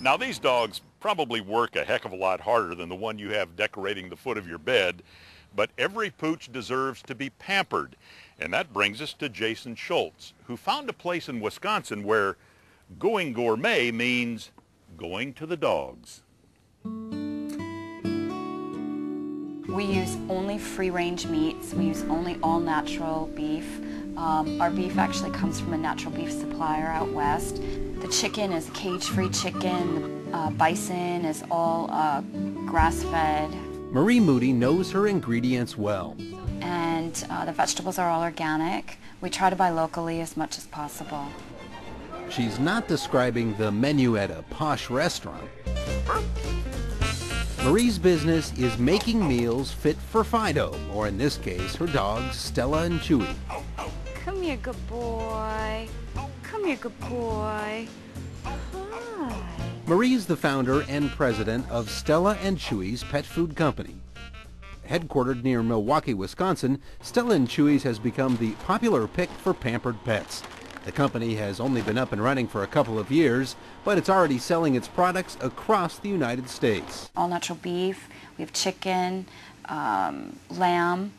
Now these dogs probably work a heck of a lot harder than the one you have decorating the foot of your bed, but every pooch deserves to be pampered. And that brings us to Jason Shoultz, who found a place in Wisconsin where going gourmet means going to the dogs. We use only free-range meats. We use only all-natural beef. Um, our beef actually comes from a natural beef supplier out west. The chicken is cage-free chicken. The uh, bison is all uh, grass-fed. Marie Moody knows her ingredients well. And uh, the vegetables are all organic. We try to buy locally as much as possible. She's not describing the menu at a posh restaurant. Marie's business is making meals fit for Fido, or in this case, her dogs Stella and Chewy. Come here, good boy. Come here, good boy. Hi. Marie's the founder and president of Stella and Chewy's Pet Food Company. Headquartered near Milwaukee, Wisconsin, Stella and Chewy's has become the popular pick for pampered pets. The company has only been up and running for a couple of years, but it's already selling its products across the United States. All natural beef, we have chicken, um, lamb.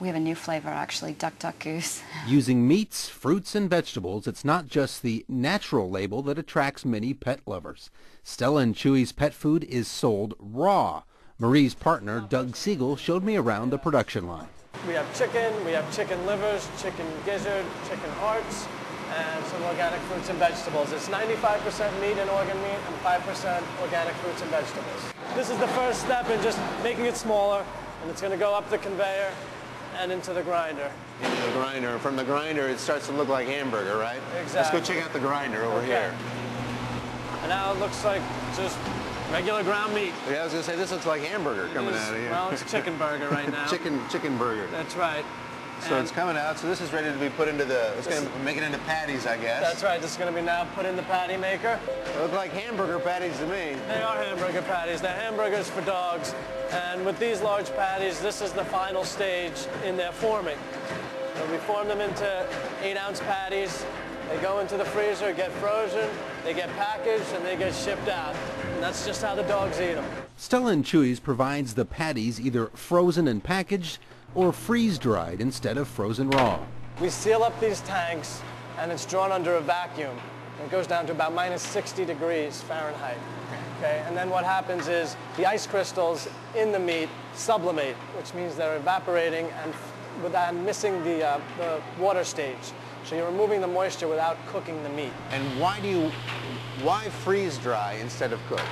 We have a new flavor actually, duck duck goose. Using meats, fruits, and vegetables, it's not just the natural label that attracts many pet lovers. Stella and Chewy's pet food is sold raw. Marie's partner, Doug Siegal, showed me around the production line. We have chicken, we have chicken livers, chicken gizzard, chicken hearts, and some organic fruits and vegetables. It's 95% meat and organ meat and 5% organic fruits and vegetables. This is the first step in just making it smaller, and it's going to go up the conveyor and into the grinder. Into the grinder. From the grinder, it starts to look like hamburger, right? Exactly. Let's go check out the grinder over Okay. here. And now it looks like just regular ground meat. Yeah, I was gonna say this looks like hamburger coming It is- out of here. Well, it's chicken burger right now. chicken, chicken burger. That's right. So And it's coming out. So this is ready to be put into the. It's gonna make it into patties, I guess. That's right. This is going to be now put in the patty maker. They look like hamburger patties to me. They are hamburger patties. They're hamburgers for dogs. And with these large patties, this is the final stage in their forming. So we form them into eight ounce patties. They go into the freezer, get frozen, they get packaged, and they get shipped out. And that's just how the dogs eat them. Stella and Chewy's provides the patties either frozen and packaged or freeze-dried instead of frozen raw. We seal up these tanks, and it's drawn under a vacuum. It goes down to about minus 60 degrees Fahrenheit. Okay, and then what happens is the ice crystals in the meat sublimate, which means they're evaporating and without missing the, uh, the water stage. So you're removing the moisture without cooking the meat. And why do you, why freeze dry instead of cook?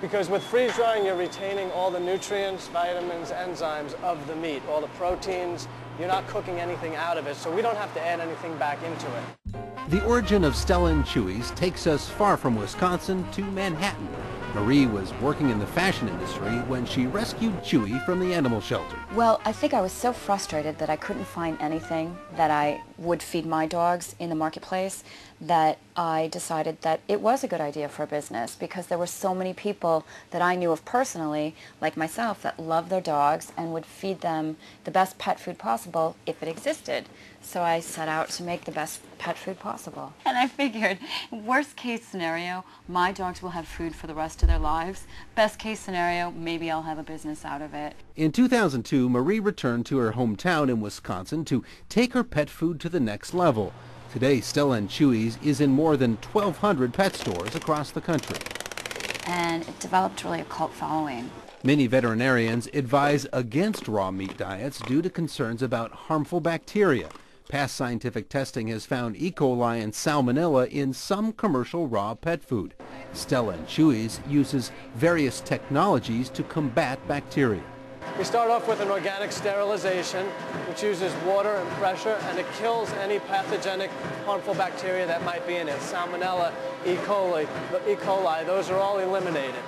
Because with freeze drying, you're retaining all the nutrients, vitamins, enzymes of the meat, all the proteins. You're not cooking anything out of it, so we don't have to add anything back into it. The origin of Stella and Chewy's takes us far from Wisconsin to Manhattan. Marie was working in the fashion industry when she rescued Chewy from the animal shelter. Well, I think I was so frustrated that I couldn't find anything that I would feed my dogs in the marketplace that I decided that it was a good idea for a business because there were so many people that I knew of personally, like myself, that love their dogs and would feed them the best pet food possible if it existed. So I set out to make the best pet food possible. And I figured, worst case scenario, my dogs will have food for the rest of their lives. Best case scenario, maybe I'll have a business out of it. In 2002, Marie returned to her hometown in Wisconsin to take her pet food to the next level. Today, Stella and Chewy's is in more than 1,200 pet stores across the country. and it developed really a cult following. Many veterinarians advise against raw meat diets due to concerns about harmful bacteria. Past scientific testing has found E. coli and salmonella in some commercial raw pet food. Stella and Chewy's uses various technologies to combat bacteria. We start off with an organic sterilization, which uses water and pressure, and it kills any pathogenic harmful bacteria that might be in it. Salmonella, E. coli, E. coli, those are all eliminated.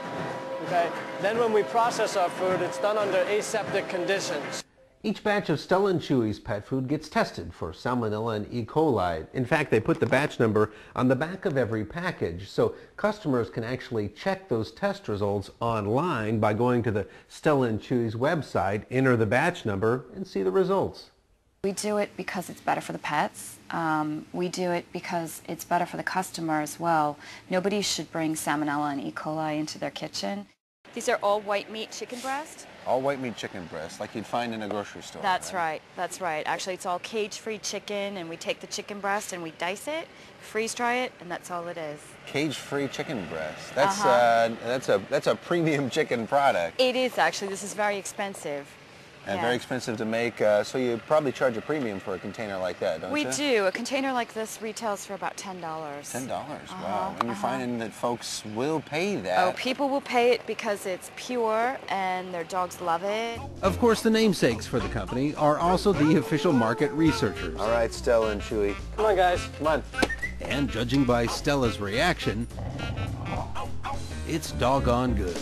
Okay? Then when we process our food, it's done under aseptic conditions. Each batch of Stella and Chewy's pet food gets tested for salmonella and E. coli. In fact, they put the batch number on the back of every package so customers can actually check those test results online by going to the Stella and Chewy's website, enter the batch number, and see the results. We do it because it's better for the pets. Um, we do it because it's better for the customer as well. Nobody should bring salmonella and E. coli into their kitchen. These are all white meat chicken breast. All white meat chicken breast, like you'd find in a grocery store. That's right. That's right. Actually, it's all cage-free chicken, and we take the chicken breast and we dice it, freeze dry it, and that's all it is. Cage-free chicken breast. That's Uh-huh. uh, that's a that's a premium chicken product It is actually. This is very expensive. And Yeah. very expensive to make. Uh, so you probably charge a premium for a container like that, don't We you? We do. A container like this retails for about ten dollars. Ten dollars. Uh-huh, wow. And you're uh-huh. finding that folks will pay that. Oh, people will pay it because it's pure and their dogs love it. Of course, the namesakes for the company are also the official market researchers. All right, Stella and Chewy. Come on, guys. Come on. And judging by Stella's reaction, it's doggone good.